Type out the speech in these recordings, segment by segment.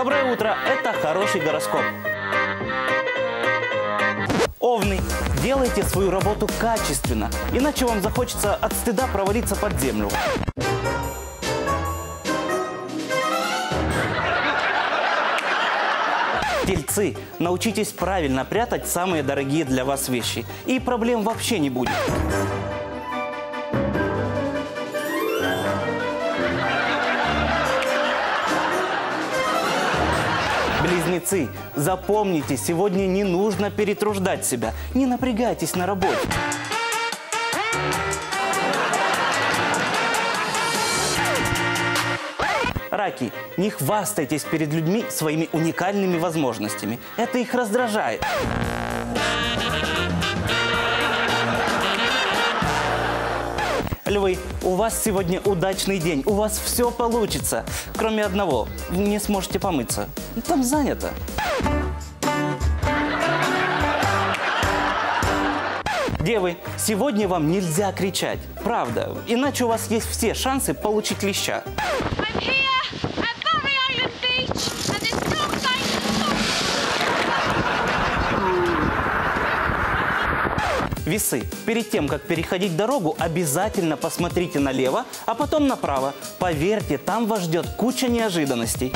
Доброе утро! Это хороший гороскоп. Овны, делайте свою работу качественно, иначе вам захочется от стыда провалиться под землю. Тельцы, научитесь правильно прятать самые дорогие для вас вещи, и проблем вообще не будет. Близнецы, запомните, сегодня не нужно перетруждать себя. Не напрягайтесь на работе. Раки, не хвастайтесь перед людьми своими уникальными возможностями. Это их раздражает. Львы, у вас сегодня удачный день, у вас все получится. Кроме одного, не сможете помыться. Там занято. Девы, сегодня вам нельзя кричать. Правда, иначе у вас есть все шансы получить леща. I'm Весы, перед тем, как переходить дорогу, обязательно посмотрите налево, а потом направо. Поверьте, там вас ждет куча неожиданностей.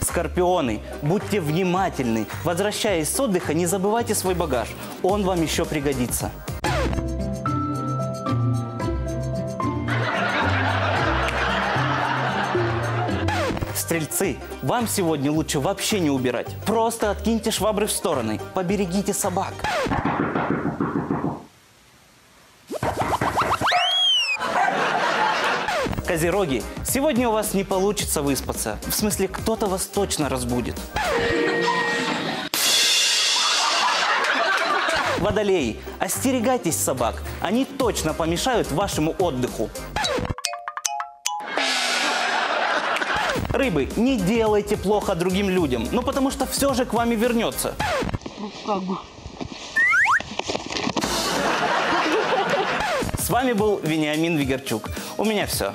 Скорпионы, будьте внимательны. Возвращаясь с отдыха, не забывайте свой багаж. Он вам еще пригодится. Стрельцы, вам сегодня лучше вообще не убирать. Просто откиньте швабры в стороны. Поберегите собак. Козероги, сегодня у вас не получится выспаться. В смысле, кто-то вас точно разбудит. Водолеи, остерегайтесь собак. Они точно помешают вашему отдыху. Рыбы, не делайте плохо другим людям, ну потому что все же к вами вернется. С вами был Вениамин Вигерчук. У меня все.